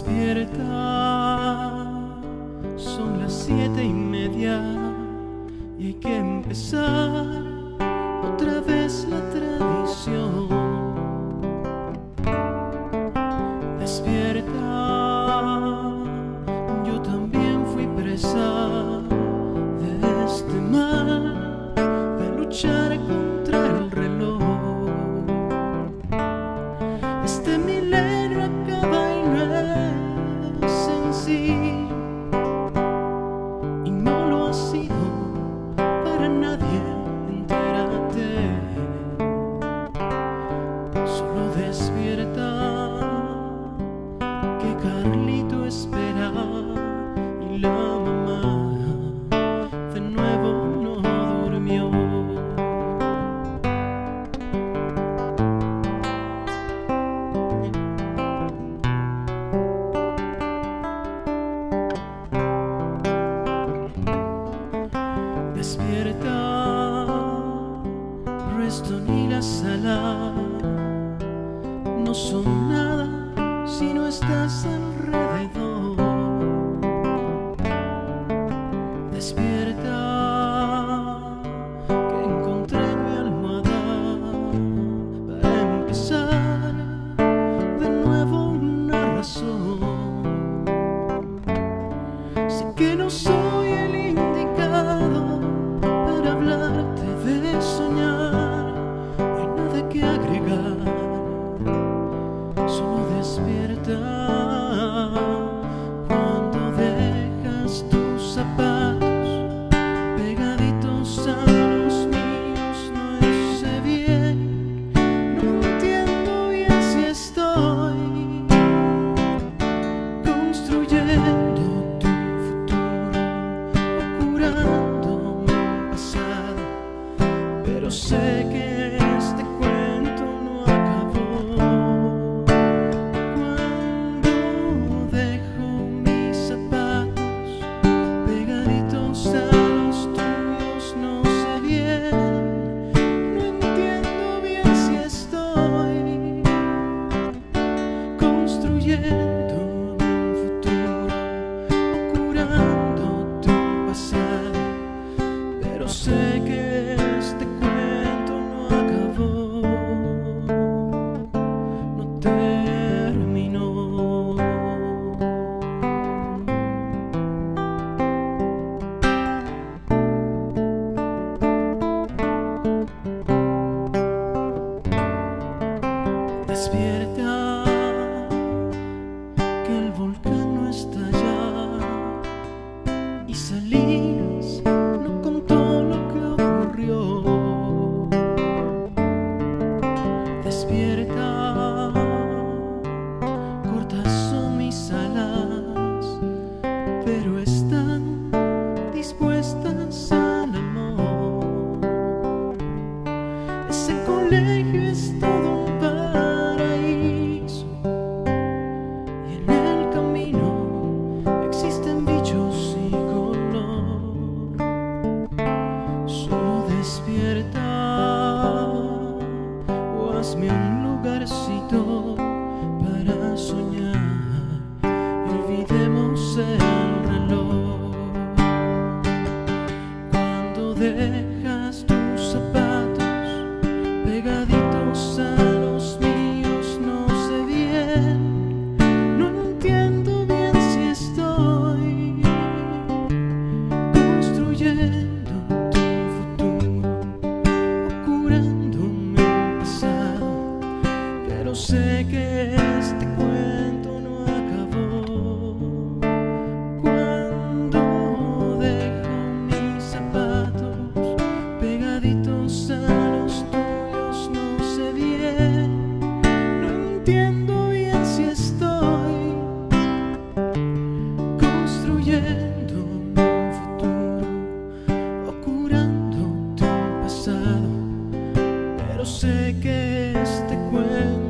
despierta. Son las siete y media y hay que empezar otra vez. another. resto ni la sala, no son nada si no estás alrededor. pero sé que este cuento no acabó. Cuando dejo mis zapatos pegaditos a los tuyos, no sé bien, no entiendo bien si estoy construyendo. hazme un lugarcito para soñar. Olvidemos el reloj. Cuando de sé que este cuento